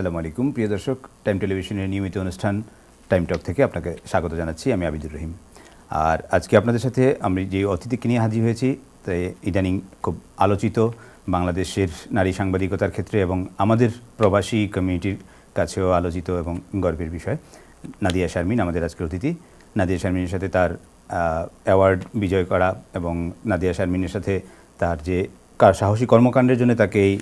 আসসালামু আলাইকুম। প্রিয় দর্শক টাইম টেলিভিশনের নিয়মিত অনুষ্ঠান টাইম টক থেকে আপনাকে স্বাগত জানাচ্ছি। আমি আবিদুর রহিম। আর আজকে আপনাদের সাথে আমি যে অতিথিকে নিয়ে হাজির হয়েছি তাই ইদানিং খুব আলোচিত বাংলাদেশের নারী সাংবাদিকতার ক্ষেত্রে এবং আমাদের প্রবাসী কমিউনিটির কাছেও আলোচিত এবং গর্বের বিষয়। নাদিয়া শারমিন, আমাদের আজকের অতিথি। নাদিয়া শারমিনের সাথে তার অ্যাওয়ার্ড বিজয় করা এবং নাদিয়া শারমিনের সাথে তার যে কার সাহসী কর্মকাণ্ডের জন্য তাকে এই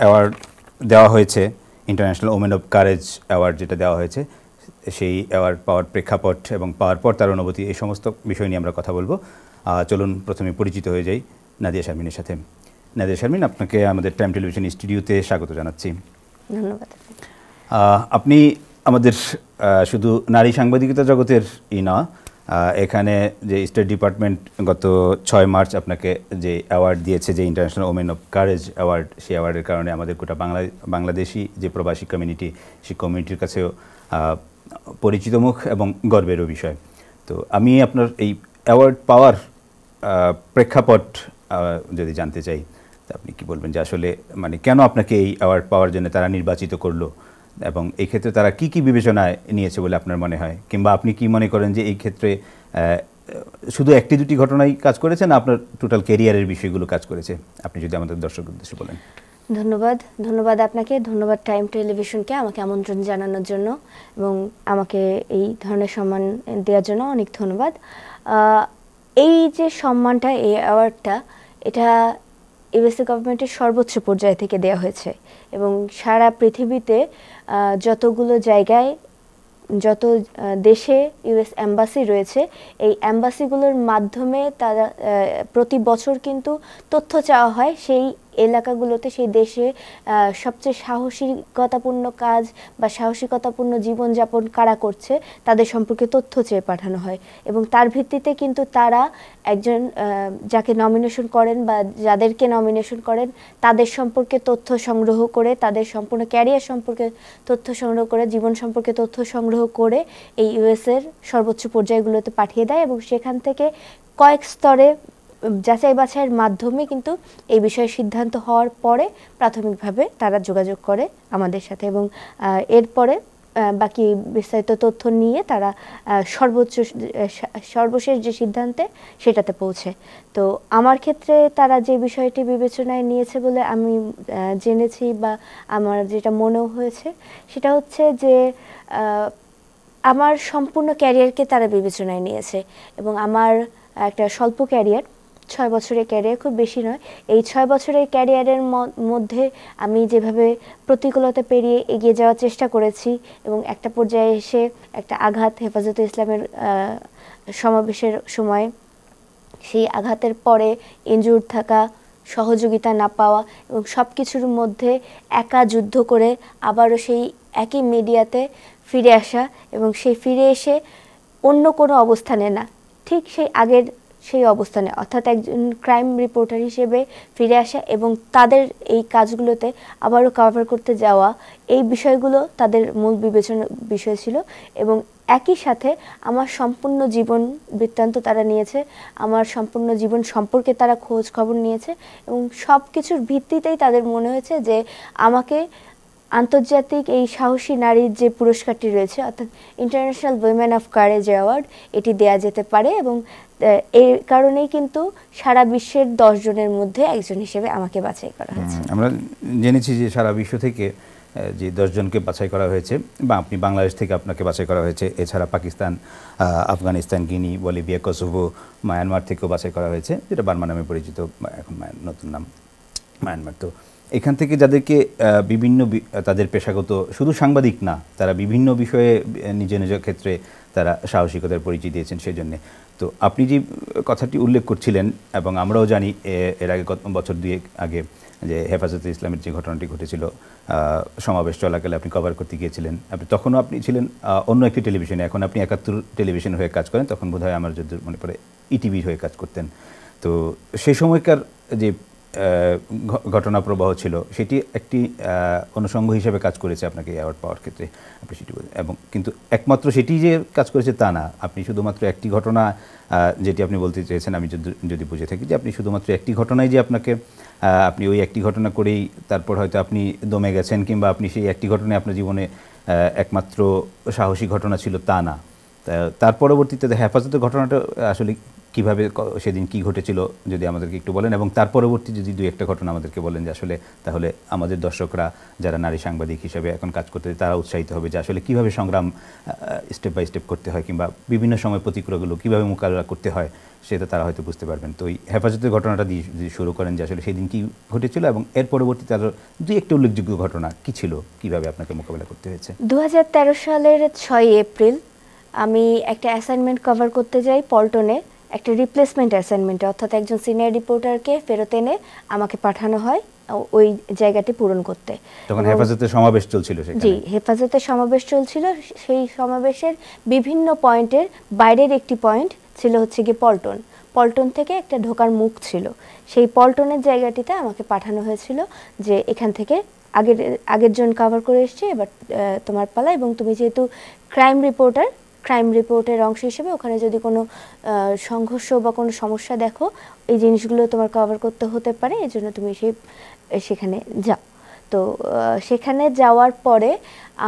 অ্যাওয়ার্ড দেওয়া হয়েছে। International women of courage award যেটা দেওয়া হয়েছে সেই অ্যাওয়ার্ড পাওয়ার প্রেক্ষাপট এবং পাওয়ার পর তার অনুভূতি এই সমস্ত বিষয় নিয়ে আমরা কথা বলব। চলুন প্রথমে পরিচিত হয়ে যাই নাদিয়া শারমিনের সাথে। নাদিয়া শারমিন আপনাকে আমাদের টাইম টেলিভিশন স্টুডিওতে স্বাগত জানাচ্ছি। ধন্যবাদ। আপনি আমাদের শুধু নারী সাংবাদিকতা জগতের ই না এখানে যে স্টেট ডিপার্টমেন্ট গত ছয় মার্চ আপনাকে যে অ্যাওয়ার্ড দিয়েছে, যে international women of courage award সেই অ্যাওয়ার্ডের কারণে আমাদের গোটা বাংলা, বাংলাদেশি যে প্রবাসী কমিউনিটি সেই কমিউনিটির কাছেও পরিচিত মুখ এবং গর্বেরও বিষয়। তো আমি আপনার এই অ্যাওয়ার্ড পাওয়ার প্রেক্ষাপট যদি জানতে চাই, তা আপনি কি বলবেন যে আসলে মানে কেন আপনাকে এই অ্যাওয়ার্ড পাওয়ার জন্য তারা নির্বাচিত করল? এবং এই ক্ষেত্রে তারা কি কি বিবেচনায় নিয়েছে বলে আপনার মনে হয়? কিংবা আপনি কি মনে করেন যে এই ক্ষেত্রে শুধু একটি দুটি ঘটনাই কাজ করেছে না আপনার টোটাল কেরিয়ারের বিষয়গুলো কাজ করেছে? আপনি যদি আমাদের দর্শক উদ্দেশ্যে বলেন। ধন্যবাদ। ধন্যবাদ আপনাকে। ধন্যবাদ টাইম টেলিভিশনকে আমাকে আমন্ত্রণ জানানোর জন্য এবং আমাকে এই ধরনের সম্মান দেওয়ার জন্য অনেক ধন্যবাদ। এই যে সম্মানটা, এই অ্যাওয়ার্ডটা এটা ইউএসএ গভর্নমেন্টের সর্বোচ্চ পর্যায় থেকে দেওয়া হয়েছে এবং সারা পৃথিবীতে যতগুলো জায়গায়, যত দেশে ইউএস অ্যাম্বাসি রয়েছে, এই অ্যাম্বাসিগুলোর মাধ্যমে তারা প্রতি বছর কিন্তু তথ্য চাওয়া হয় সেই এলাকাগুলোতে সেই দেশে সবচেয়ে সাহসিকতাপূর্ণ কাজ বা সাহসিকতাপূর্ণ জীবনযাপন কারা করছে, তাদের সম্পর্কে তথ্য চেয়ে পাঠানো হয়। এবং তার ভিত্তিতে কিন্তু তারা একজন যাকে নমিনেশন করেন বা যাদেরকে নমিনেশন করেন, তাদের সম্পর্কে তথ্য সংগ্রহ করে, তাদের সম্পূর্ণ ক্যারিয়ার সম্পর্কে তথ্য সংগ্রহ করে, জীবন সম্পর্কে তথ্য সংগ্রহ করে এই ইউএসের সর্বোচ্চ পর্যায়গুলোতে পাঠিয়ে দেয় এবং সেখান থেকে কয়েক স্তরে যাচাই বাছাইয়ের মাধ্যমে কিন্তু এই বিষয়ে সিদ্ধান্ত হওয়ার পরে প্রাথমিকভাবে তারা যোগাযোগ করে আমাদের সাথে এবং এরপরে বাকি বিস্তারিত তথ্য নিয়ে তারা সর্বোচ্চ সর্বশেষ যে সিদ্ধান্তে সেটাতে পৌঁছে। তো আমার ক্ষেত্রে তারা যে বিষয়টি বিবেচনায় নিয়েছে বলে আমি জেনেছি বা আমার যেটা মনেও হয়েছে, সেটা হচ্ছে যে আমার সম্পূর্ণ ক্যারিয়ারকে তারা বিবেচনায় নিয়েছে এবং আমার একটা স্বল্প ক্যারিয়ার ছয় বছরের ক্যারিয়ার খুব বেশি নয়। এই ছয় বছরের ক্যারিয়ারের মধ্যে আমি যেভাবে প্রতিকূলতা পেরিয়ে এগিয়ে যাওয়ার চেষ্টা করেছি এবং একটা পর্যায়ে এসে একটা আঘাত হেফাজতে ইসলামের সমাবেশের সময় সেই আঘাতের পরে ইনজুর থাকা, সহযোগিতা না পাওয়া এবং সব কিছুর মধ্যে একা যুদ্ধ করে আবারও সেই একই মিডিয়াতে ফিরে আসা এবং সেই ফিরে এসে অন্য কোনো অবস্থানে না। ঠিক সেই আগের সেই অবস্থানে। অর্থাৎ একজন ক্রাইম রিপোর্টার হিসেবে ফিরে আসা এবং তাদের এই কাজগুলোতে আবারও কভার করতে যাওয়া, এই বিষয়গুলো তাদের মূল বিবেচনা বিষয় ছিল এবং একই সাথে আমার সম্পূর্ণ জীবন বৃত্তান্ত তারা নিয়েছে, আমার সম্পূর্ণ জীবন সম্পর্কে তারা খোঁজ খবর নিয়েছে এবং সব কিছুর ভিত্তিতেই তাদের মনে হয়েছে যে আমাকে আন্তর্জাতিক এই সাহসী নারীর যে পুরস্কারটি রয়েছে, অর্থাৎ international women of courage award এটি দেয়া যেতে পারে এবং এই কারণেই কিন্তু সারা বিশ্বের জনের মধ্যে একজন হিসেবে আমাকে বাছাই করা হয়েছে। আমরা জেনেছি যে সারা বিশ্ব থেকে যে দশজনকে বাছাই করা হয়েছে, বা আপনি বাংলাদেশ থেকে আপনাকে বাছাই করা হয়েছে, এছাড়া Pakistan Afghanistan, Guinea, Bolivia, Kosovo, Myanmar থেকেও বাছাই করা হয়েছে, যেটা বার্মা নামে পরিচিত এখন নতুন নাম মায়ানমার। তো এখান থেকে যাদেরকে বিভিন্ন তাদের পেশাগত, শুধু সাংবাদিক না, তারা বিভিন্ন বিষয়ে নিজ নিজ ক্ষেত্রে তারা সাহসিকতার পরিচয় দিয়েছেন সেই জন্যে তো আপনি যে কথাটি উল্লেখ করছিলেন, এবং আমরাও জানি এর আগে গত বছর দুয়েক আগে যে হেফাজতে ইসলামের যে ঘটনাটি ঘটেছিল সমাবেশ চলাকালে আপনি কভার করতে গিয়েছিলেন। আপনি, তখনও আপনি ছিলেন অন্য একটি টেলিভিশনে। এখন আপনি একাত্তর টেলিভিশন হয়ে কাজ করেন, তখন বোধহয় আমার যদি মনে পড়ে ইটিভি হয়ে কাজ করতেন। তো সেই সময়কার যে ঘটনা প্রবাহ ছিল, সেটি একটি অনুষঙ্গ হিসেবে কাজ করেছে আপনাকে অ্যাওয়ার্ড পাওয়ার ক্ষেত্রে, আপনি সেটি। এবং কিন্তু একমাত্র সেটি যে কাজ করেছে তা না, আপনি শুধুমাত্র একটি ঘটনা যেটি আপনি বলতে চেয়েছেন, আমি যদি বুঝে থাকি যে আপনি শুধুমাত্র একটি ঘটনায় যে আপনাকে আপনি ওই একটি ঘটনা করেই তারপর হয়তো আপনি দমে গেছেন, কিংবা আপনি সেই একটি ঘটনায় আপনার জীবনে একমাত্র সাহসী ঘটনা ছিল তা না তার পরবর্তীতে হেফাজতের ঘটনাটা আসলে কীভাবে সেদিন কি ঘটেছিল যদি আমাদেরকে একটু বলেন। এবং তার পরবর্তী যদি দুই একটা ঘটনা আমাদেরকে বলেন যে আসলে তাহলে আমাদের দর্শকরা যারা নারী সাংবাদিক হিসেবে এখন কাজ করতে তারা উৎসাহিত হবে যে আসলে কীভাবে সংগ্রাম স্টেপ বাই স্টেপ করতে হয় কিংবা বিভিন্ন সময় প্রতিক্রিয়াগুলো কীভাবে মোকাবেলা করতে হয় সেটা তারা হয়তো বুঝতে পারবেন। তো এই হেফাজতের ঘটনাটা দিয়ে যদি শুরু করেন যে আসলে সেদিন কি ঘটেছিল এবং এর পরবর্তীতে তার দুই একটা উল্লেখযোগ্য ঘটনা কি ছিল, কীভাবে আপনাকে মোকাবেলা করতে হয়েছে? দু হাজার তেরো সালের ছয় এপ্রিল আমি একটা অ্যাসাইনমেন্ট কভার করতে যাই পল্টনে। একটা রিপ্লেসমেন্ট অ্যাসাইনমেন্টে অর্থাৎ একজন সিনিয়র রিপোর্টারকে ফেরত এনে আমাকে পাঠানো হয় ওই জায়গাটি পূরণ করতে। তখন হেফাজতের সমাবেশ চলছিল জি হেফাজতের সমাবেশ চলছিল সেই সমাবেশের বিভিন্ন পয়েন্টের বাইরের একটি পয়েন্ট ছিল হচ্ছে গিয়ে পল্টন। পল্টন থেকে একটা ঢোকার মুখ ছিল। সেই পল্টনের জায়গাটিতে আমাকে পাঠানো হয়েছিল যে এখান থেকে আগের আগের জন কভার করে এসছে এবার তোমার পালা এবং তুমি যেহেতু ক্রাইম রিপোর্টার ক্রাইম রিপোর্টের অংশ হিসেবে ওখানে যদি কোনো সংঘর্ষ বা কোনো সমস্যা দেখো, এই জিনিসগুলো তোমার কভার করতে হতে পারে এই জন্য তুমি সেই, সেখানে যাও। তো সেখানে যাওয়ার পরে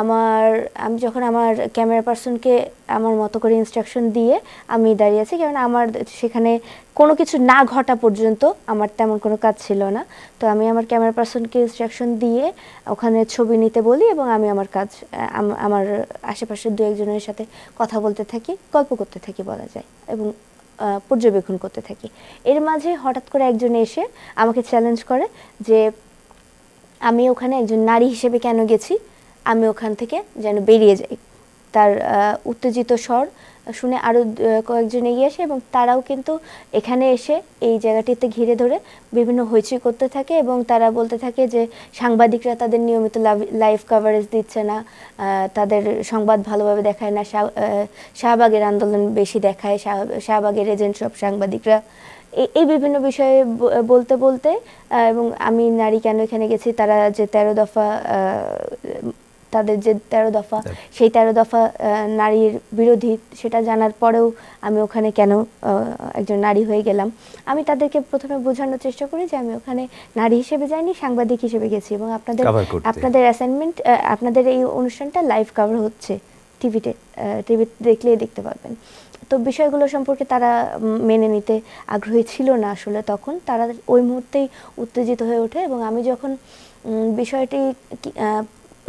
আমার, আমি যখন আমার ক্যামেরা পার্সনকে আমার মতো করে ইনস্ট্রাকশন দিয়ে আমি দাঁড়িয়ে আছি কারণ আমার সেখানে কোনো কিছু না ঘটা পর্যন্ত আমার তেমন কোনো কাজ ছিল না। তো আমি আমার ক্যামেরা পার্সনকে ইনস্ট্রাকশন দিয়ে ওখানে ছবি নিতে বলি এবং আমি আমার কাজ আমার আশেপাশের দু একজনের সাথে কথা বলতে থাকি, গল্প করতে থাকি বলা যায়, এবং পর্যবেক্ষণ করতে থাকি। এর মাঝে হঠাৎ করে একজন এসে আমাকে চ্যালেঞ্জ করে যে, আমি ওখানে একজন নারী হিসেবে কেন গেছি? আমি ওখান থেকে যেন বেরিয়ে যাই। তার উত্তেজিত স্বর শুনে আরও কয়েকজন এগিয়ে আসে এবং তারাও কিন্তু এখানে এসে এই জায়গাটিতে ঘিরে ধরে বিভিন্ন হইচই করতে থাকে এবং তারা বলতে থাকে যে সাংবাদিকরা তাদের নিয়মিত লাইভ কভারেজ দিচ্ছে না তাদের সংবাদ ভালোভাবে দেখায় না শাহ- শাহবাগের আন্দোলন বেশি দেখায় শাহবাগের এজেন্ট সব সাংবাদিকরা। এই বিভিন্ন বিষয়ে বলতে বলতে এবং আমি নারী কেন এখানে গেছি, তারা যে তেরো দফা তাদের যে তেরো দফা সেই তেরো দফা নারীর বিরোধী সেটা জানার পরেও আমি ওখানে কেন একজন নারী হয়ে গেলাম। আমি তাদেরকে প্রথমে বোঝানোর চেষ্টা করি যে আমি ওখানে নারী হিসেবে যাইনি সাংবাদিক হিসেবে গেছি এবং আপনাদের আপনাদের অ্যাসাইনমেন্ট আপনাদের এই অনুষ্ঠানটা লাইভ কভার হচ্ছে টিভিতে টিভিতে দেখলেই দেখতে পাবেন তো বিষয়গুলো সম্পর্কে তারা মেনে নিতে আগ্রহী ছিল না আসলে তখন। তারা ওই মুহূর্তেই উত্তেজিত হয়ে ওঠে এবং আমি যখন বিষয়টি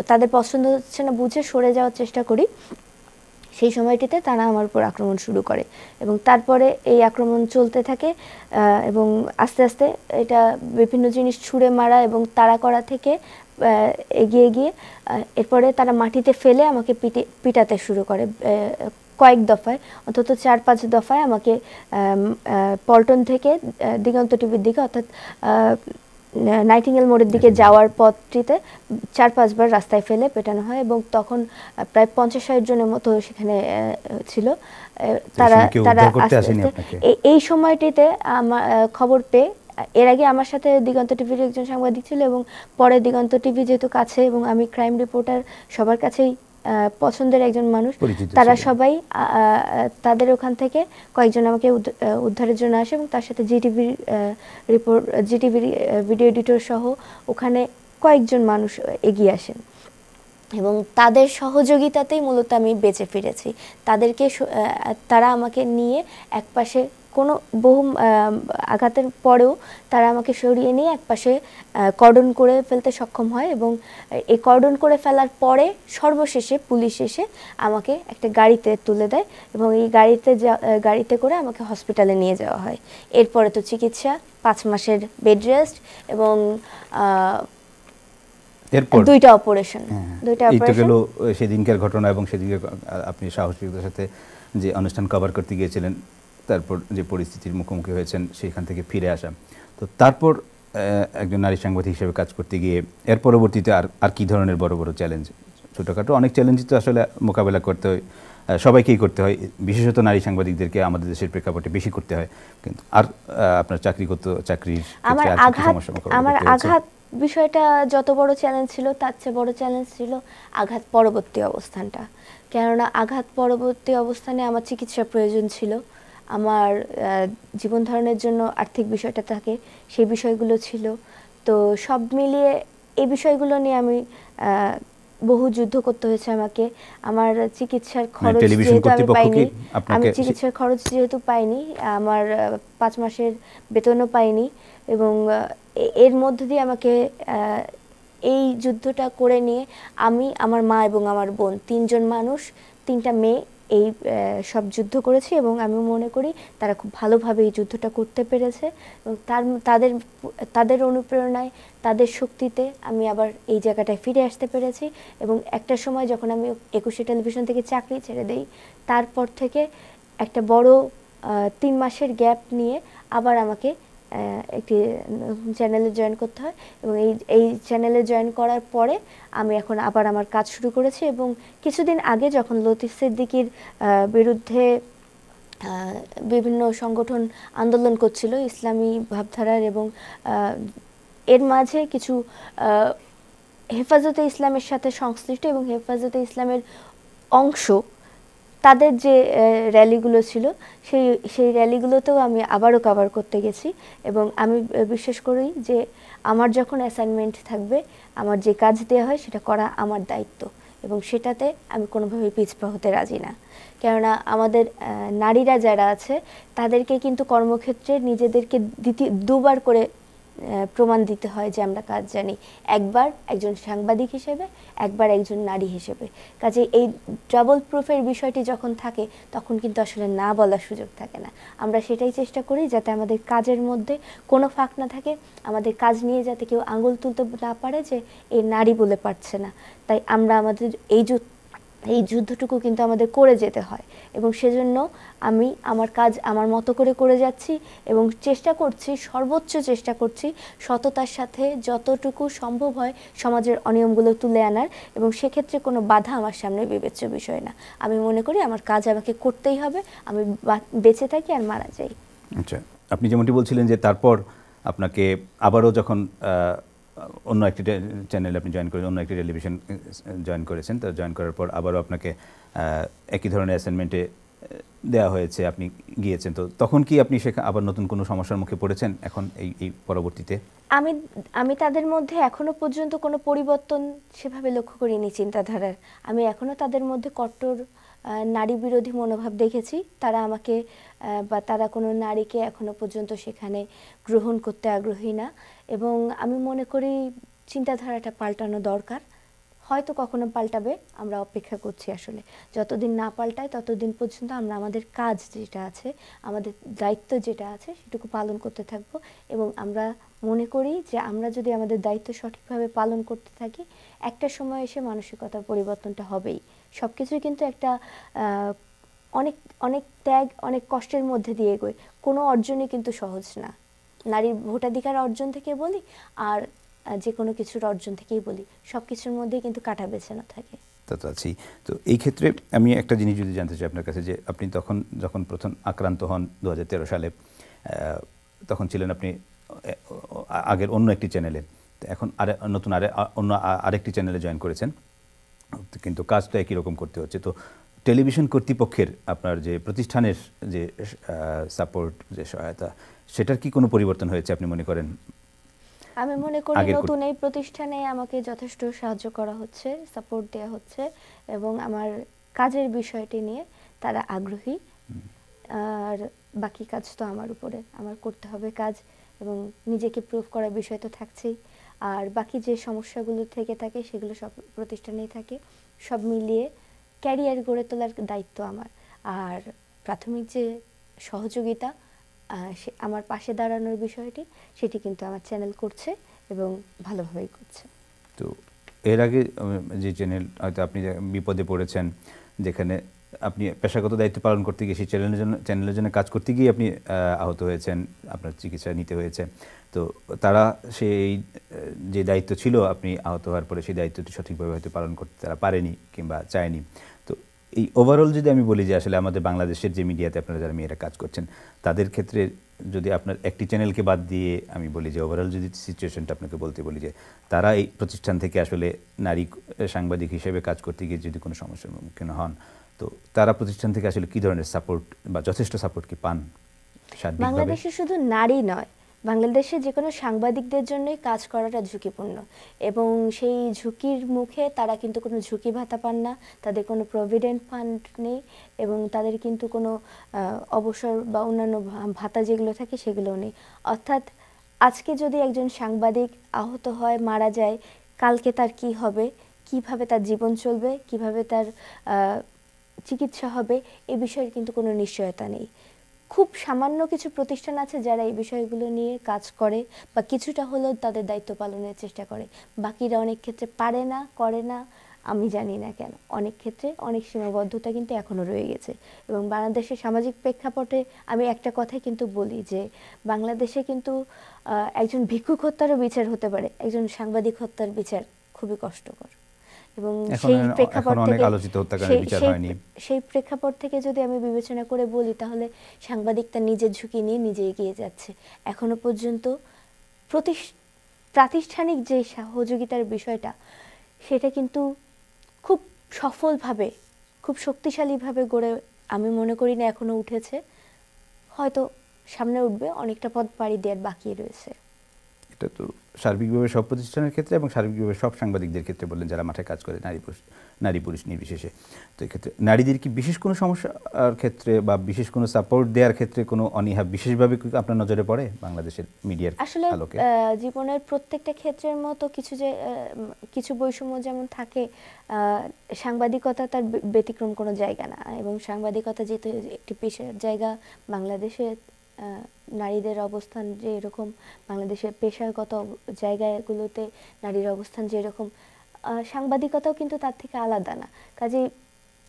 তাদের পছন্দ হচ্ছে না, বুঝে সরে যাওয়ার চেষ্টা করি। সেই সময়টিতে তারা আমার উপর আক্রমণ শুরু করে এবং তারপরে এই আক্রমণ চলতে থাকে এবং আস্তে আস্তে এটা বিভিন্ন জিনিস ছুঁড়ে মারা এবং তাড়া করা থেকে এগিয়ে গিয়ে এরপরে তারা মাটিতে ফেলে আমাকে পিটে, পিটাতে শুরু করে কয়েক দফায়, অন্তত চার পাঁচ দফায় আমাকে পল্টন থেকে দিগন্ত টিভির দিকে, অর্থাৎ নাইটিঙ্গেল মোড়ের দিকে যাওয়ার পথটিতে চার পাঁচবার রাস্তায় ফেলে পেটানো হয় এবং তখন প্রায় পঞ্চাশ ষাট জনের মতো সেখানে ছিল তারা তারা? এই- সময়টিতে আমার খবর পেয়ে এর আগে আমার সাথে দিগন্ত টিভির একজন সাংবাদিক ছিল এবং পরে দিগন্ত টিভি যেহেতু কাছে এবং আমি ক্রাইম রিপোর্টার সবার কাছেই পছন্দের একজন মানুষ তারা সবাই তাদের ওখান থেকে কয়েকজন আমাকে উদ্ধারের জন্য আসে এবং তার সাথে জিটিভির রিপোর্ট জিটিভির ভিডিও এডিটর সহ ওখানে কয়েকজন মানুষ এগিয়ে আসেন। এবং তাদের সহযোগিতাতেই মূলত আমি বেঁচে ফিরেছি। তাদেরকে তারা আমাকে নিয়ে একপাশে কোনো বহু আঘাতের পরেও তারা আমাকে সরিয়ে নিয়ে একপাশে কর্ডন করে ফেলতে সক্ষম হয় এবং এই কর্ডন করে ফেলার পরে সর্বশেষে পুলিশ এসে আমাকে একটা গাড়িতে তুলে দেয় এবং এই গাড়িতে গাড়িতে করে আমাকে হসপিটালে নিয়ে যাওয়া হয়। এরপরে তো চিকিৎসা পাঁচ মাসের বেড রেস্ট এবং এরপর? দুইটা অপারেশন হ্যাঁ, দুইটা অপারেশন। গেল সেদিনকার ঘটনা এবং সেদিনকে আপনি সাহসিকতার সাথে যে অনুষ্ঠান কভার করতে গিয়েছিলেন তারপর যে পরিস্থিতির মুখোমুখি হয়েছেন সেখান থেকে ফিরে আসা। তো তারপর একজন নারী সাংবাদিক হিসেবে কাজ করতে গিয়ে এর পরবর্তীতে আর আর কি ধরনের বড় বড় চ্যালেঞ্জ ছোটোখাটো অনেক চ্যালেঞ্জই তো আসলে মোকাবেলা করতে হয় সবাইকেই করতে হয়। বিশেষত নারী সাংবাদিকদেরকে আমাদের দেশের প্রেক্ষাপটে বেশি করতে হয়। কিন্তু আর আপনার চাকরিগত চাকরির আমার আঘাত আমার আঘাত বিষয়টা যত বড় চ্যালেঞ্জ ছিল তার চেয়ে বড় চ্যালেঞ্জ ছিল আঘাত পরবর্তী অবস্থানটা। কেননা আঘাত পরবর্তী অবস্থানে আমার চিকিৎসা প্রয়োজন ছিল। আমার জীবন ধারণের জন্য আর্থিক বিষয়টা থাকে সেই বিষয়গুলো ছিল। তো সব মিলিয়ে এই বিষয়গুলো নিয়ে আমি বহু যুদ্ধ করতে হয়েছে আমাকে। আমার চিকিৎসার খরচ যেহেতু আমি পাইনি আমি চিকিৎসার খরচ যেহেতু পাইনি আমার পাঁচ মাসের বেতনও পাইনি এবং এর মধ্য দিয়ে আমাকে এই যুদ্ধটা করে নিয়ে আমি আমার মা এবং আমার বোন তিনজন মানুষ তিনটা মেয়ে এই সব যুদ্ধ করেছি এবং আমি মনে করি তারা খুব ভালোভাবে এই যুদ্ধটা করতে পেরেছে। এবং তার, তাদের তাদের অনুপ্রেরণায়, তাদের শক্তিতে আমি আবার এই জায়গাটায় ফিরে আসতে পেরেছি। এবং একটা সময় যখন আমি একুশে টেলিভিশন থেকে চাকরি ছেড়ে দেই, তারপর থেকে একটা বড় তিন মাসের গ্যাপ নিয়ে আবার আমাকে একটি চ্যানেলে জয়েন করতে হয় এবং এই এই চ্যানেলে জয়েন করার পরে আমি এখন আবার আমার কাজ শুরু করেছি এবং কিছুদিন আগে যখন লতিফ সিদ্দিকির বিরুদ্ধে বিভিন্ন সংগঠন আন্দোলন করছিল ইসলামী ভাবধারার এবং এর মাঝে কিছু হেফাজতে ইসলামের সাথে সংশ্লিষ্ট এবং হেফাজতে ইসলামের অংশ তাদের যে র্যালিগুলো ছিল, সেই সেই র্যালিগুলোতেও আমি আবারও কভার করতে গেছি এবং আমি বিশ্বাস করি যে আমার যখন অ্যাসাইনমেন্ট থাকবে, আমার যে কাজ দেওয়া হয় সেটা করা আমার দায়িত্ব এবং সেটাতে আমি কোনোভাবেই পিছপা হতে রাজি না। কেননা আমাদের নারীরা যারা আছে, তাদেরকে কিন্তু কর্মক্ষেত্রে নিজেদেরকে দ্বিতীয়, দুবার করে প্রমাণ দিতে হয় যে আমরা কাজ জানি। একবার একজন সাংবাদিক হিসেবে, একবার একজন নারী হিসেবে। কাজে এই ডাবল প্রুফের বিষয়টি যখন থাকে, তখন কিন্তু আসলে না বলার সুযোগ থাকে না। আমরা সেটাই চেষ্টা করি যাতে আমাদের কাজের মধ্যে কোনো ফাঁক না থাকে, আমাদের কাজ নিয়ে যাতে কেউ আঙুল তুলতে না পারে যে এই নারী বলে পারছে না। তাই আমরা আমাদের এই এই যুদ্ধটুকু কিন্তু আমাদের করে যেতে হয়। এবং সেজন্য আমি আমার কাজ আমার মতো করে করে যাচ্ছি এবং চেষ্টা করছি, সর্বোচ্চ চেষ্টা করছি সততার সাথে যতটুকু সম্ভব হয় সমাজের অনিয়মগুলো তুলে আনার এবং সেক্ষেত্রে কোনো বাধা আমার সামনে বিবেচ্য বিষয় না। আমি মনে করি আমার কাজ আমাকে করতেই হবে, আমি বেঁচে থাকি আর মারা যাই। আচ্ছা আপনি যেমনটি বলছিলেন যে তারপর আপনাকে আবারও যখন অন্য একটি চ্যানেলে আপনি জয়েন করেন অন্য একটি টেলিভিশন জয়েন করেছেন। তো জয়েন করার পর আবারও আপনাকে একই ধরনের অ্যাসাইনমেন্টে দেওয়া হয়েছে, আপনি গিয়েছেন। তো তখন কি আপনি সেখানে আবার নতুন কোনো সমস্যার মুখে পড়েছেন? এখন এই এই পরবর্তীতে? আমি আমি তাদের মধ্যে এখনও পর্যন্ত কোনো পরিবর্তন সেভাবে লক্ষ্য করিনি চিন্তাধারার। আমি এখনও তাদের মধ্যে কট্টর নারী বিরোধী মনোভাব দেখেছি। তারা আমাকে বা তারা কোনো নারীকে এখনও পর্যন্ত সেখানে গ্রহণ করতে আগ্রহী না। এবং আমি মনে করি চিন্তাধারাটা পাল্টানো দরকার। হয়তো কখনো পাল্টাবে, আমরা অপেক্ষা করছি আসলে। যতদিন না পাল্টায়, ততদিন পর্যন্ত আমরা আমাদের কাজ যেটা আছে, আমাদের দায়িত্ব যেটা আছে, সেটুকু পালন করতে থাকব। এবং আমরা মনে করি যে আমরা যদি আমাদের দায়িত্ব সঠিকভাবে পালন করতে থাকি, একটা সময় এসে মানসিকতার পরিবর্তনটা হবেই। সব কিছুই কিন্তু একটা অনেক অনেক ত্যাগ, অনেক কষ্টের মধ্যে দিয়ে এগোয়। কোনো অর্জনই কিন্তু সহজ না। নারীর ভোটাধিকার অর্জন থেকে বলি আর যে কোনো কিছুর অর্জন থেকেই বলি। সব কিছুর মধ্যেই কিন্তু কাটা বেছানো থাকে। তা তো তো এই ক্ষেত্রে আমি একটা জিনিস যদি জানতে চাই আপনার কাছে যে আপনি তখন যখন প্রথম আক্রান্ত হন দু হাজার তেরো সালে তখন ছিলেন আপনি আগের অন্য একটি চ্যানেলে। তো এখন আরে, নতুন আরে অন্য আরেকটি চ্যানেলে জয়েন করেছেন। তো কিন্তু কাজটা একই রকম করতে হচ্ছে। তো টেলিভিশন কর্তৃপক্ষের আপনার যে প্রতিষ্ঠানের যে সাপোর্ট, যে সহায়তা সেটার কি কোনো পরিবর্তন হয়েছে আপনি মনে করেন? আমি মনে করি নতুন এই প্রতিষ্ঠানে আমাকে যথেষ্ট সাহায্য করা হচ্ছে সাপোর্ট দেওয়া হচ্ছে এবং আমার কাজের বিষয়টি নিয়ে তারা আগ্রহী। আর বাকি কাজ তো আমার উপরে আমার করতে হবে কাজ এবং নিজেকে প্রুভ করার বিষয় তো থাকছেই। আর বাকি যে সমস্যাগুলো থেকে থাকে সেগুলো সব প্রতিষ্ঠানেই থাকে। সব মিলিয়ে ক্যারিয়ার গড়ে তোলার দায়িত্ব আমার। আর প্রাথমিক যে সহযোগিতা আমার পাশে দাঁড়ানোর বিষয়টি, সেটি কিন্তু আমার চ্যানেল করছে এবং ভালোভাবেই করছে। তো এর আগে যে চ্যানেল হয়তো আপনি বিপদে পড়েছেন, যেখানে আপনি পেশাগত দায়িত্ব পালন করতে গিয়ে সেই চ্যানেলের জন্য চ্যানেলের জন্য কাজ করতে গিয়ে আপনি আহত হয়েছেন, আপনার চিকিৎসা নিতে হয়েছে। তো তারা সেই যে দায়িত্ব ছিল, আপনি আহত হওয়ার পরে সেই দায়িত্বটি সঠিকভাবে হয়তো পালন করতে তারা পারেনি কিংবা চায়নি। এই ওভারঅল যদি আমি বলি যে আসলে আমাদের বাংলাদেশের যে মিডিয়াতে আপনারা যারা মেয়েরা কাজ করছেন, তাদের ক্ষেত্রে যদি আপনার একটি চ্যানেলকে বাদ দিয়ে আমি বলি যে ওভারঅল যদি সিচুয়েশনটা আপনাকে বলতে বলি যে তারা এই প্রতিষ্ঠান থেকে আসলে নারী সাংবাদিক হিসেবে কাজ করতে গিয়ে যদি কোনো সমস্যার সম্মুখীন হন, তো তারা প্রতিষ্ঠান থেকে আসলে কি ধরনের সাপোর্ট বা যথেষ্ট সাপোর্ট কি পান বাংলাদেশে শুধু নারী নয় বাংলাদেশে যে কোনো সাংবাদিকদের জন্যই কাজ করাটা ঝুঁকিপূর্ণ এবং সেই ঝুঁকির মুখে তারা কিন্তু কোনো ঝুঁকি ভাতা পান না, তাদের কোনো প্রভিডেন্ট ফান্ড নেই এবং তাদের কিন্তু কোনো অবসর বা অন্যান্য ভাতা যেগুলো থাকে সেগুলো নেই। অর্থাৎ আজকে যদি একজন সাংবাদিক আহত হয়, মারা যায়, কালকে তার কি হবে, কীভাবে তার জীবন চলবে, কীভাবে তার চিকিৎসা হবে, এ বিষয়ের কিন্তু কোনো নিশ্চয়তা নেই। খুব সামান্য কিছু প্রতিষ্ঠান আছে যারা এই বিষয়গুলো নিয়ে কাজ করে বা কিছুটা হলেও তাদের দায়িত্ব পালনের চেষ্টা করে। বাকিরা অনেক ক্ষেত্রে পারে না, করে না, আমি জানি না কেন। অনেক ক্ষেত্রে অনেক সীমাবদ্ধতা কিন্তু এখনও রয়ে গেছে। এবং বাংলাদেশের সামাজিক প্রেক্ষাপটে আমি একটা কথাই কিন্তু বলি যে, বাংলাদেশে কিন্তু একজন ভিক্ষুক হত্যারও বিচার হতে পারে। একজন সাংবাদিক হত্যার বিচার খুবই কষ্টকর। এবং সেই প্রেক্ষাপট থেকে সেই- প্রেক্ষাপট থেকে যদি আমি বিবেচনা করে বলি তাহলে সাংবাদিক তার নিজের ঝুঁকি নিয়ে নিজে এগিয়ে যাচ্ছে। এখনও পর্যন্ত প্রতিষ- প্রাতিষ্ঠানিক যে সহযোগিতার বিষয়টা সেটা কিন্তু খুব সফলভাবে খুব শক্তিশালীভাবে গড়ে আমি মনে করি না এখনও উঠেছে। হয়তো সামনে উঠবে অনেকটা পথ পাড়ি দেওয়ার বাকি রয়েছে। এটা তো সার্বিকভাবে সব প্রতিষ্ঠানের ক্ষেত্রে এবং সার্বিকভাবে সব সাংবাদিকদের ক্ষেত্রে বললেন যারা মাঠে কাজ করে নারী পুরুষ নারী পুরুষ নির্বিশেষে তো এক্ষেত্রে নারীদের কি বিশেষ কোনো সমস্যার ক্ষেত্রে বা বিশেষ কোনো সাপোর্ট দেওয়ার ক্ষেত্রে কোনো অনীহা বিশেষভাবে আপনার নজরে পড়ে বাংলাদেশের মিডিয়ার আসলে জীবনের প্রত্যেকটা ক্ষেত্রের মতো কিছু যে কিছু বৈষম্য যেমন থাকে সাংবাদিকতা তার ব্যতিক্রম কোনো জায়গা না। এবং সাংবাদিকতা যেহেতু একটি পেশার জায়গা বাংলাদেশে নারীদের অবস্থান যে এরকম বাংলাদেশের পেশাগত জায়গাগুলোতে নারীর অবস্থান যে এরকম আহ, সাংবাদিকতাও কিন্তু তার থেকে আলাদা না। কাজে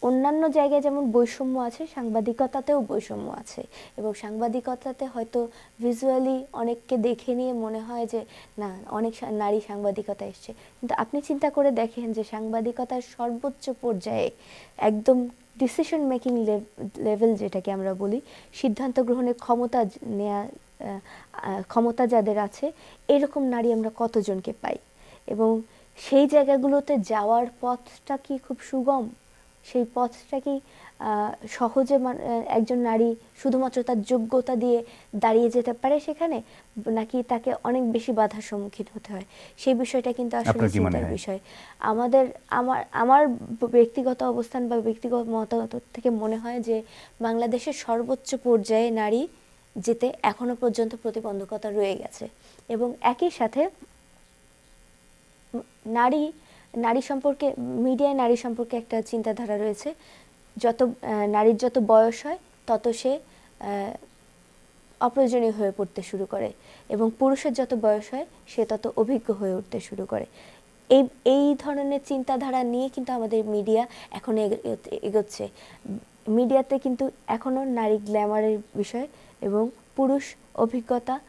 অন্যান্য জায়গায় যেমন বৈষম্য আছে, সাংবাদিকতাতেও বৈষম্য আছে। এবং সাংবাদিকতাতে হয়তো ভিজুয়ালি অনেককে দেখে নিয়ে মনে হয় যে, না, অনেক নারী সাংবাদিকতা এসছে। কিন্তু আপনি চিন্তা করে দেখেন যে, সাংবাদিকতার সর্বোচ্চ পর্যায়ে একদম ডিসিশন মেকিং লেভেল যেটাকে আমরা বলি, সিদ্ধান্ত গ্রহণের ক্ষমতা নেয়া ক্ষমতা যাদের আছে, এরকম নারী আমরা কতজনকে পাই? এবং সেই জায়গাগুলোতে যাওয়ার পথটা কি খুব সুগম? সেই পথটা কি সহজে একজন নারী শুধুমাত্র তার যোগ্যতা দিয়ে দাঁড়িয়ে যেতে পারে সেখানে নাকি তাকে অনেক বেশি বাধার সম্মুখীন হতে হয়? সেই বিষয়টা কিন্তু আসলে চিন্তার বিষয়। আমাদের আমার আমার ব্যক্তিগত অবস্থান বা ব্যক্তিগত মতামত থেকে মনে হয় যে বাংলাদেশের সর্বোচ্চ পর্যায়ে নারী যেতে এখনও পর্যন্ত প্রতিবন্ধকতা রয়ে গেছে। এবং একই সাথে নারী নারী সম্পর্কে, মিডিয়ায় নারী সম্পর্কে একটা চিন্তাধারা রয়েছে। যত নারীর যত বয়স হয়, তত সে অপ্রয়োজনীয় হয়ে পড়তে শুরু করে এবং পুরুষের যত বয়স হয়, সে তত অভিজ্ঞ হয়ে উঠতে শুরু করে। এই এই ধরনের চিন্তাধারা নিয়ে কিন্তু আমাদের মিডিয়া এখন এগ- এগোচ্ছে। মিডিয়াতে কিন্তু এখনও নারী গ্ল্যামারের বিষয় এবং পুরুষ অভিজ্ঞতা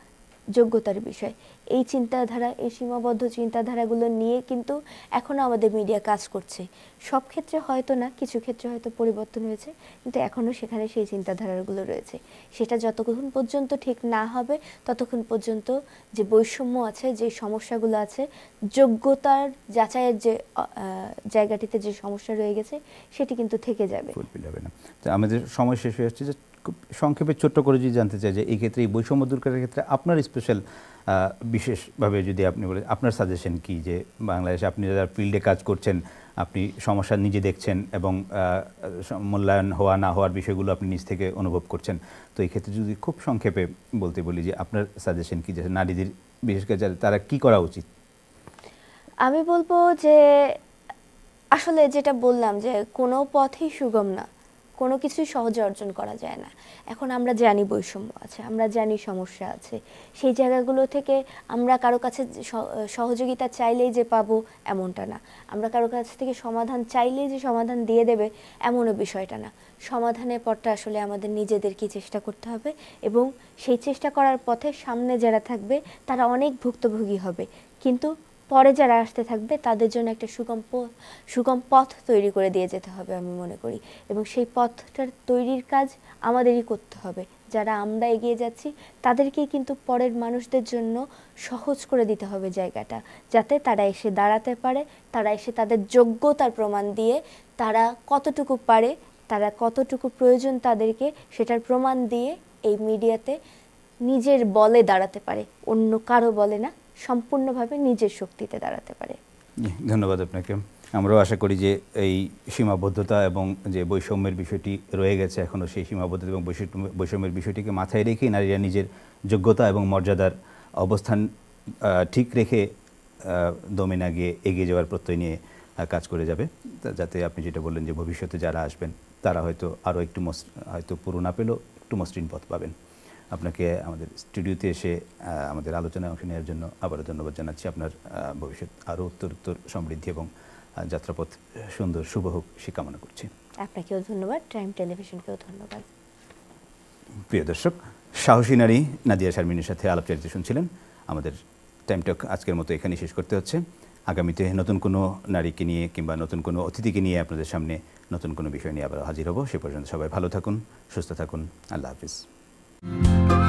যোগ্যতার বিষয়। এই চিন্তাধারা, এই সীমাবদ্ধ চিন্তাধারাগুলো নিয়ে কিন্তু এখনও আমাদের মিডিয়া কাজ করছে। সব ক্ষেত্রে হয়তো না, কিছু ক্ষেত্রে হয়তো পরিবর্তন হয়েছে, কিন্তু এখনও সেখানে সেই চিন্তাধারাগুলো রয়েছে। সেটা যতক্ষণ পর্যন্ত ঠিক না হবে, ততক্ষণ পর্যন্ত যে বৈষম্য আছে, যে সমস্যাগুলো আছে, যোগ্যতার যাচাইয়ের যে জায়গাটিতে যে সমস্যা রয়ে গেছে, সেটি কিন্তু থেকে যাবে। আমাদের সময় শেষ হয়ে যাচ্ছে যে সংক্ষেপে ছোট্ট করে যদি জানতে চাই যে এই ক্ষেত্রে, এই বৈষম্য দূর করার ক্ষেত্রে আপনার স্পেশাল বিশেষভাবে যদি আপনি বলেন, আপনার সাজেশন কি যে বাংলাদেশে আপনি যারা ফিল্ডে কাজ করছেন, আপনি সমস্যা নিজে দেখছেন এবং মূল্যায়ন হওয়া না হওয়ার বিষয়গুলো আপনি নিজ থেকে অনুভব করছেন? তো এই ক্ষেত্রে যদি খুব সংক্ষেপে বলতে বলি যে আপনার সাজেশন কি যে নারীদের, বিশেষ করে তারা কি করা উচিত? আমি বলব যে আসলে যেটা বললাম যে কোনো পথই সুগম না। কোনো কিছুই সহজে অর্জন করা যায় না। এখন আমরা জানি বৈষম্য আছে, আমরা জানি সমস্যা আছে। সেই জায়গাগুলো থেকে আমরা কারও কাছে সহযোগিতা চাইলেই যে পাবো এমনটা না। আমরা কারও কাছ থেকে সমাধান চাইলেই যে সমাধান দিয়ে দেবে এমনও বিষয়টা না। সমাধানের পথটা আসলে আমাদের নিজেদেরকেই চেষ্টা করতে হবে এবং সেই চেষ্টা করার পথে সামনে যারা থাকবে তারা অনেক ভুক্তভোগী হবে। কিন্তু পরে যারা আসতে থাকবে, তাদের জন্য একটা সুগম সুগম পথ তৈরি করে দিয়ে যেতে হবে আমি মনে করি। এবং সেই পথটার তৈরির কাজ আমাদেরই করতে হবে। যারা আমরা এগিয়ে যাচ্ছি, তাদেরকেই কিন্তু পরের মানুষদের জন্য সহজ করে দিতে হবে জায়গাটা, যাতে তারা এসে দাঁড়াতে পারে, তারা এসে তাদের যোগ্যতার প্রমাণ দিয়ে তারা কতটুকু পারে, তারা কতটুকু প্রয়োজন তাদেরকে, সেটার প্রমাণ দিয়ে এই মিডিয়াতে নিজের বলে দাঁড়াতে পারে। অন্য কারও বলে না সম্পূর্ণভাবে নিজের শক্তিতে দাঁড়াতে পারে। ধন্যবাদ আপনাকে। আমরাও আশা করি যে এই সীমাবদ্ধতা এবং যে বৈষম্যের বিষয়টি রয়ে গেছে এখনও সেই সীমাবদ্ধতা এবং বৈষম্যের বিষয়টিকে মাথায় রেখেই নারীরা নিজের যোগ্যতা এবং মর্যাদার অবস্থান ঠিক রেখে দমে না গিয়ে এগিয়ে যাওয়ার প্রত্যয় নিয়ে কাজ করে যাবে। যাতে আপনি যেটা বললেন যে ভবিষ্যতে যারা আসবেন, তারা হয়তো আরও একটু মস, হয়তো পুরো না পেলেও একটু মসৃণ পথ পাবেন। আপনাকে আমাদের স্টুডিওতে এসে আমাদের আলোচনায় অংশ নেওয়ার জন্য আবারও ধন্যবাদ জানাচ্ছি। আপনার ভবিষ্যৎ আরও উত্তর উত্তর সমৃদ্ধি এবং যাত্রাপথ সুন্দর শুভ হোক সে কামনা করছি। আপনাকেও ধন্যবাদ। টাইম টেলিভিশনকেও ধন্যবাদ। প্রিয় দর্শক সাহসী নারী নাদিয়া শারমিনের সাথে আলাপচারিতা শুনছিলেন। আমাদের টাইম টক আজকের মতো এখানে শেষ করতে হচ্ছে। আগামীতে নতুন কোনো নারীকে নিয়ে কিংবা নতুন কোনো অতিথিকে নিয়ে আপনাদের সামনে নতুন কোনো বিষয় নিয়ে আবার হাজির হব। সে পর্যন্ত সবাই ভালো থাকুন সুস্থ থাকুন। আল্লাহ হাফিজ। Música